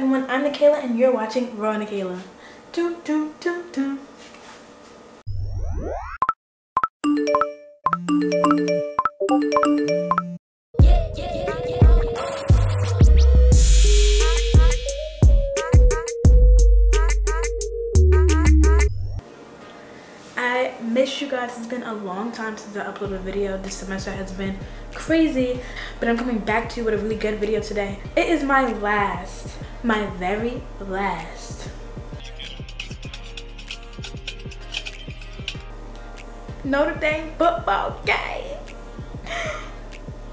everyone, I'm N'Kaela and you're watching Royal N'Kaela. Doo, doo, doo, doo. I miss you guys. It's been a long time since I uploaded a video. This semester has been crazy, but I'm coming back to you with a really good video today. It is my last, my very last Notre Dame football game.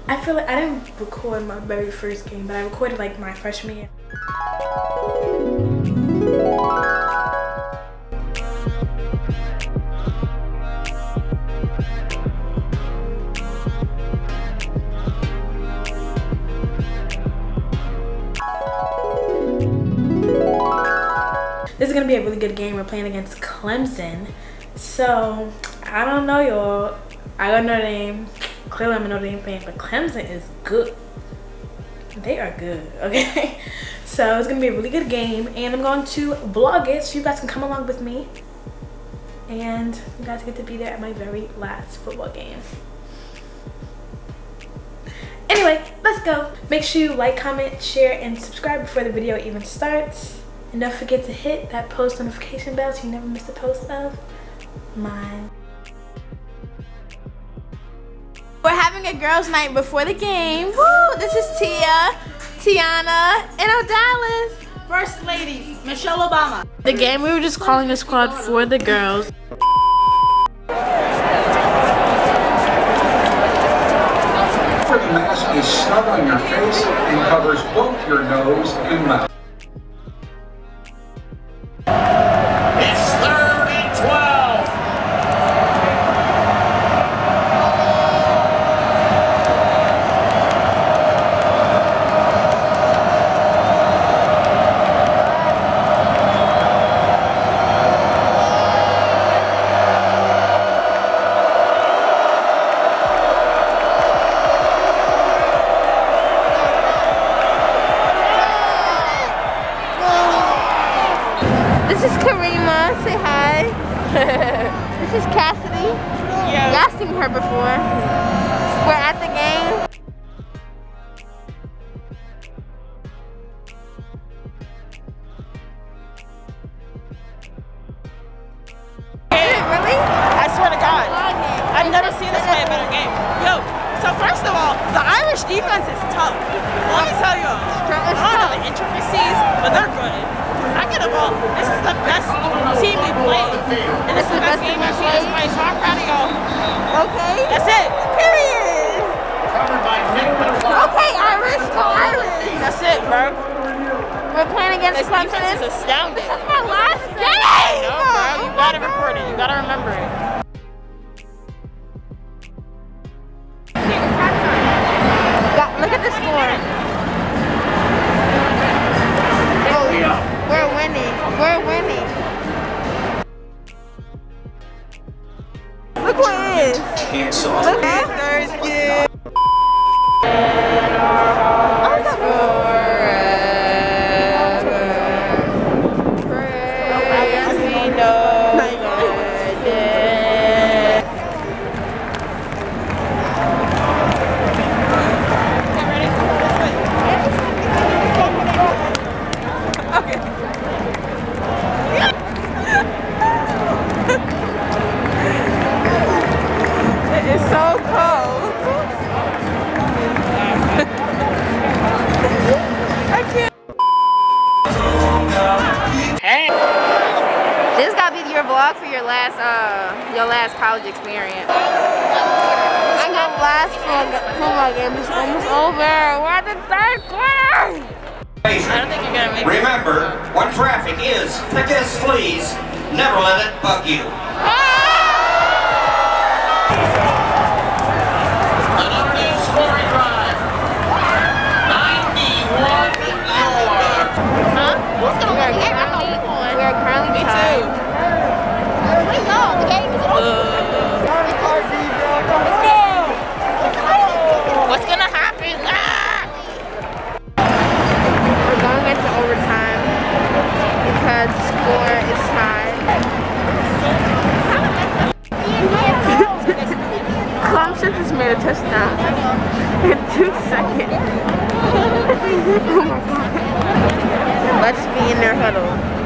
I feel like I didn't record my very first game, but I recorded like my freshman year. A really good game. We're playing against Clemson. So I don't know y'all. I got Notre Dame. Clearly I'm a Notre Dame fan, but Clemson is good. They are good, okay? So it's gonna be a really good game and I'm going to vlog it so you guys can come along with me. And you guys get to be there at my very last football game. Anyway, let's go. Make sure you like, comment, share, and subscribe before the video even starts. And don't forget to hit that post notification bell so you never miss a post of mine. We're having a girls' night before the game. Woo! This is Tia, Tiana, and Odalis. First ladies, Michelle Obama. The game we were just calling the squad for the girls. The mask is snug on your face and covers both your nose and mouth. This is Cassidy. Yeah. Y'all seen her before. We're at the game. Really? I swear to God. I've never seen this play a better game. Yo, so first of all, the Irish defense is tough. Let me tell you, I don't the intricacies, but they're good. Second of all, this is the best team we played. And this is the best game I've seen us play, so I'm proud of y'all. Okay. That's it. Period. Covered by Nick Okay, Irish. Go Irish. That's it, bro. We're playing against This defense Clemson. is astounding. This is my last game. No, bro, you gotta record it. You gotta remember it. Look at the score. Gotta be your vlog for your last uh your last college experience. I got last football game is almost over. We're at the third quarter. I don't think you're gonna make it. Remember, when traffic is thick as fleas, never let it bug you. Another new scoring drive. 91 yards. Huh? Who's gonna win the? I know you won. We are currently Me tied. Chip just made a touchdown in two seconds. Let's be in their huddle.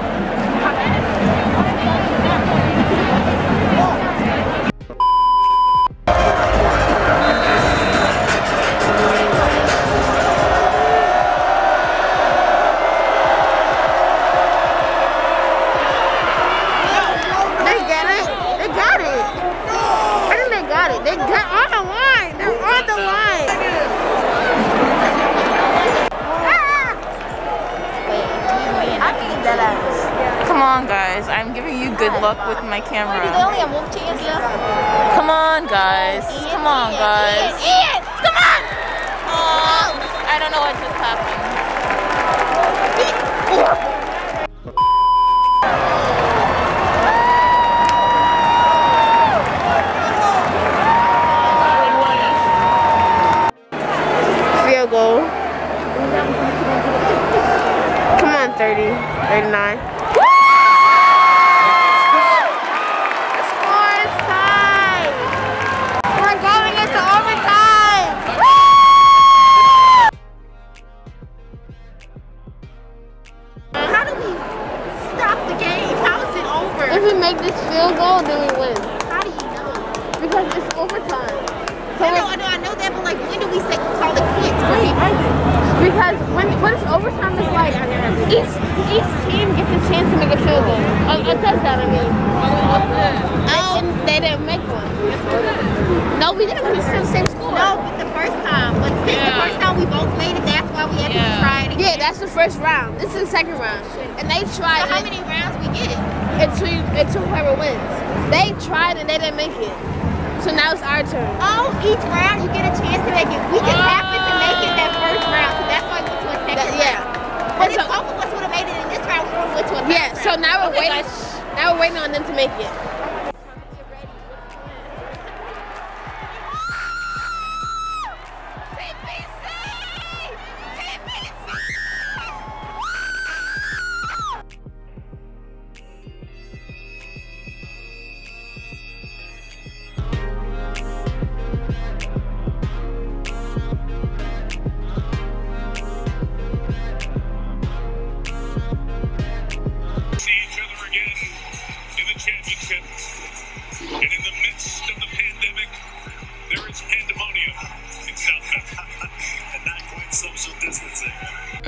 Good luck with my They camera. only have one chance left. Come on, guys. Come on, guys. Ian, come on. Oh, I don't know what just happened. Field goal. Come on, 30, 39. If we make this field goal, then we win. How do you know? Because it's overtime. I know, I know, I know that, but like, when do we say call it quits? Because when when it's overtime, it's like each each team gets a chance to make a field goal. A, a touchdown, I mean. Oh, and they didn't make one. No, we didn't. We still the same score. No, but the first time. But since the first time we both made it, that's why we had to that's the first round. This is the second round, and they tried. So how many rounds we get? until until whoever wins. They tried and they didn't make it. So now it's our turn. Oh, each round you get a chance to make it. We just happened to make it that ah. first round, so that's why we went to a second That- yeah. round. But if So- both of us would have made it in this round, we would have went to a third Yeah. So now we're Okay, waiting. guys. Now we're waiting on them to make it.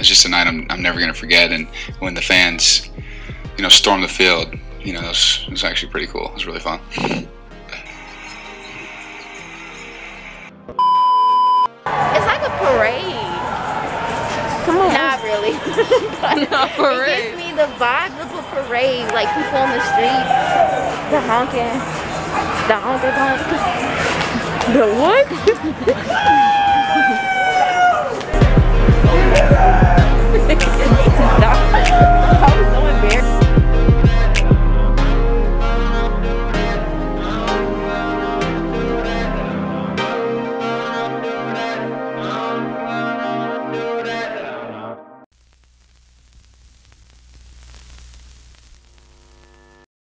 It's just a night I'm, I'm never going to forget. And when the fans, you know, stormed the field, you know, it was, it was actually pretty cool. It was really fun. It's like a parade. Come on. Not really. Not It gives me the vibe of a parade, like people on the street, the honking, the honker honk. The what?